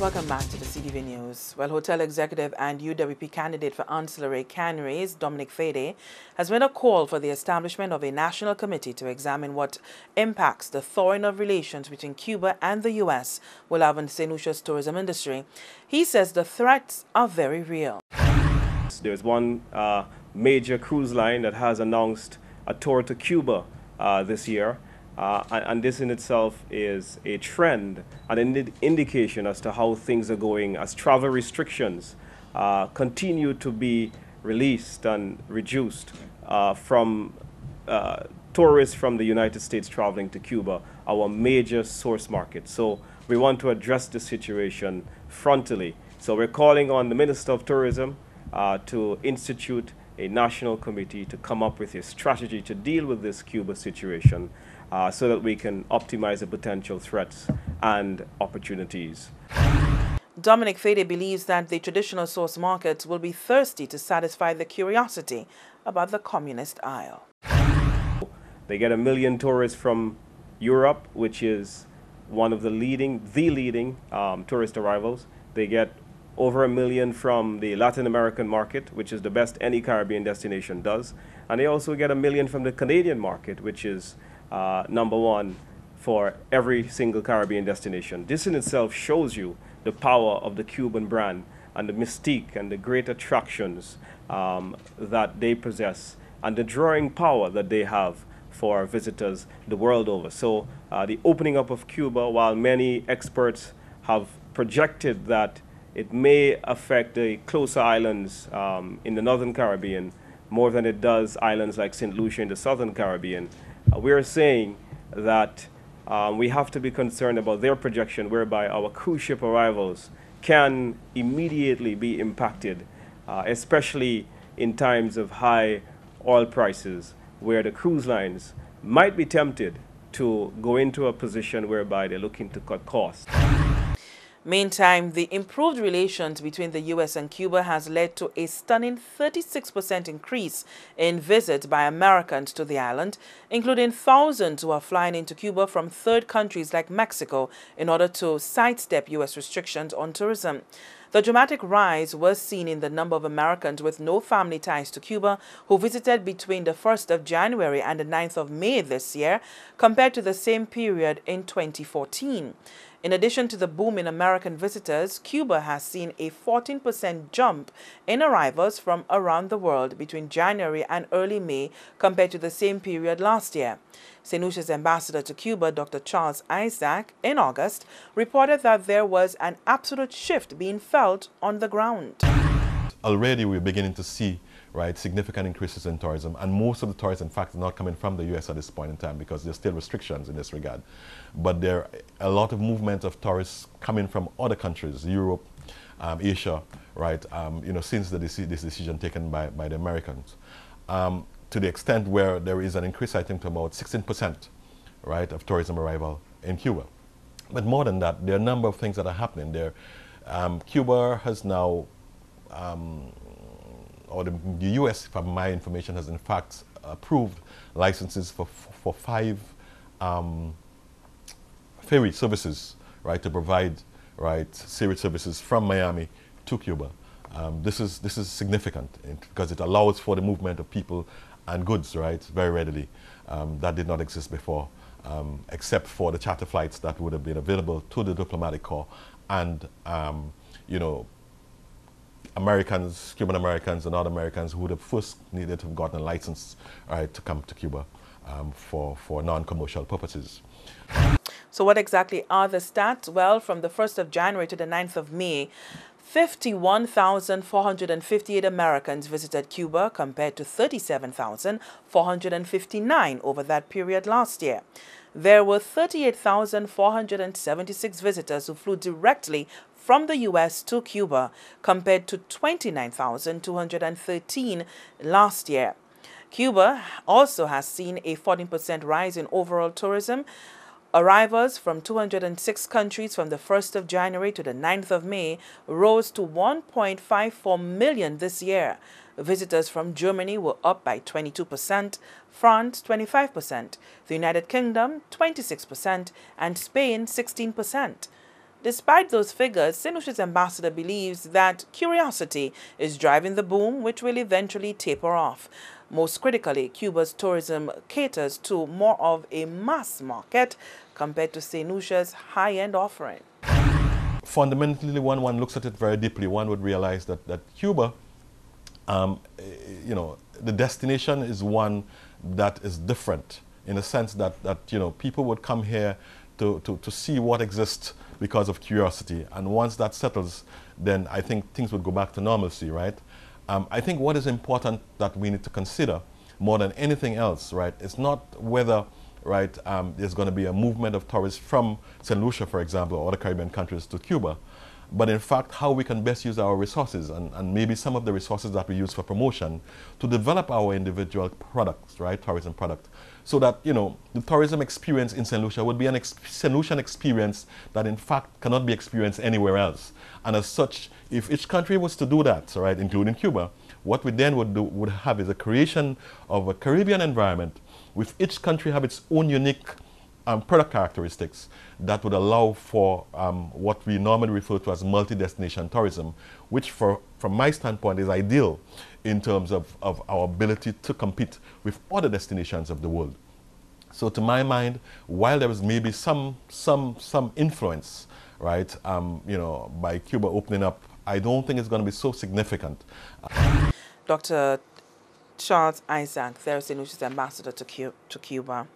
Welcome back to the CTV News. Well, hotel executive and UWP candidate for Anse La Raye Canaries, Dominic Fedee, has made a call for the establishment of a national committee to examine what impacts the thawing of relations between Cuba and the U.S. will have on St. Lucia's tourism industry. He says the threats are very real. There's one uh, major cruise line that has announced a tour to Cuba uh, this year. Uh, and, this in itself is a trend and an ind indication as to how things are going as travel restrictions uh, continue to be released and reduced uh, from uh, tourists from the United States traveling to Cuba, our major source market. So we want to address the situation frontally. So we're calling on the Minister of Tourism uh, to institute a national committee to come up with a strategy to deal with this Cuba situation uh, so that we can optimize the potential threats and opportunities. Dominic Fedee believes that the traditional source markets will be thirsty to satisfy the curiosity about the communist isle. They get a million tourists from Europe, which is one of the leading, the leading um, tourist arrivals. They get over a million from the Latin American market, which is the best any Caribbean destination does. And they also get a million from the Canadian market, which is uh, number one for every single Caribbean destination. This in itself shows you the power of the Cuban brand and the mystique and the great attractions um, that they possess and the drawing power that they have for visitors the world over. So uh, the opening up of Cuba, while many experts have projected that it may affect the closer islands um, in the northern Caribbean more than it does islands like St. Lucia in the southern Caribbean, uh, we are saying that um, we have to be concerned about their projection whereby our cruise ship arrivals can immediately be impacted, uh, especially in times of high oil prices where the cruise lines might be tempted to go into a position whereby they're looking to cut costs. Meantime, the improved relations between the U.S. and Cuba has led to a stunning 36% increase in visits by Americans to the island, including thousands who are flying into Cuba from third countries like Mexico in order to sidestep U.S. restrictions on tourism. The dramatic rise was seen in the number of Americans with no family ties to Cuba who visited between the 1st of January and the 9th of May this year compared to the same period in 2014. In addition to the boom in American visitors, Cuba has seen a 14% jump in arrivals from around the world between January and early May compared to the same period last year. St. Ambassador to Cuba, Dr. Charles Isaac, in August, reported that there was an absolute shift being felt on the ground. Already we're beginning to see right, significant increases in tourism. And most of the tourists, in fact, are not coming from the U.S. at this point in time because there's still restrictions in this regard. But there are a lot of movement of tourists coming from other countries, Europe, um, Asia, right, um, you know, since the this decision taken by, by the Americans. Um, to the extent where there is an increase, I think, to about 16%, right, of tourism arrival in Cuba. But more than that, there are a number of things that are happening there. Um, Cuba has now um, or the, the US, from my information, has in fact approved licenses for, for five um, ferry services, right, to provide, right, ferry services from Miami to Cuba. Um, this is this is significant because it allows for the movement of people and goods, right, very readily. Um, that did not exist before, um, except for the charter flights that would have been available to the diplomatic corps and, um, you know, Americans, Cuban Americans and other Americans who would have first needed to have gotten a license right, to come to Cuba um, for, for non-commercial purposes. So what exactly are the stats? Well, from the 1st of January to the 9th of May, 51,458 Americans visited Cuba compared to 37,459 over that period last year. There were 38,476 visitors who flew directly from the U.S. to Cuba compared to 29,213 last year. Cuba also has seen a 14% rise in overall tourism. Arrivals from 206 countries from the 1st of January to the 9th of May rose to 1.54 million this year. Visitors from Germany were up by 22%, France 25%, the United Kingdom 26%, and Spain 16%. Despite those figures, St. Ambassador believes that curiosity is driving the boom, which will eventually taper off. Most critically, Cuba's tourism caters to more of a mass market compared to St. Lucia's high-end offering. Fundamentally, when one looks at it very deeply, one would realize that, that Cuba, um, eh, you know, the destination is one that is different in the sense that, that you know, people would come here to, to, to see what exists because of curiosity. And once that settles, then I think things would go back to normalcy, right? Um, I think what is important that we need to consider more than anything else, right, is not whether right, um, there's going to be a movement of tourists from St. Lucia, for example, or other Caribbean countries to Cuba, but in fact how we can best use our resources and, and maybe some of the resources that we use for promotion to develop our individual products, right, tourism product, so that, you know, the tourism experience in St. Lucia would be an ex St. Lucian experience that in fact cannot be experienced anywhere else. And as such, if each country was to do that, right, including Cuba, what we then would, do, would have is a creation of a Caribbean environment with each country have its own unique um, product characteristics that would allow for um, what we normally refer to as multi-destination tourism, which for, from my standpoint is ideal in terms of, of our ability to compete with other destinations of the world. So to my mind, while there is maybe some, some, some influence, right, um, you know, by Cuba opening up, I don't think it's going to be so significant. Dr. Charles Isaac. Lucia's ambassador to, to Cuba.